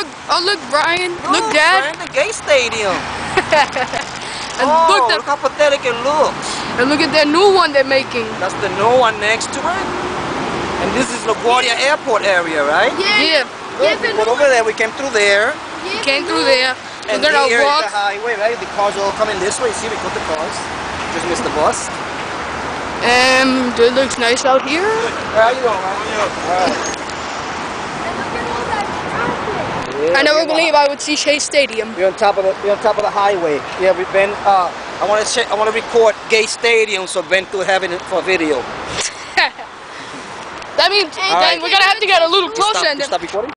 look, oh look, Brian, look, Look, Dad, man, the gay stadium. and oh, look, look how pathetic it looks. and look at that new one they're making. That's the new one next to it. And this is LaGuardia Airport area, right? Yeah, Look, we put over there, we came through there. came through there. And We're gonna here is walk. the highway, right? The cars all coming this way. See, we got the cars. Just missed the bus. Um, it looks nice out here. How you doing, man? Yeah, I never we're believe I would see Shea Stadium. We're on top of the we're on top of the highway. Yeah, we've been. Uh, I want to I want to record gay stadium, so Ben could have it for video. That means then right. we're gonna have to get a little closer Stop, and stop recording.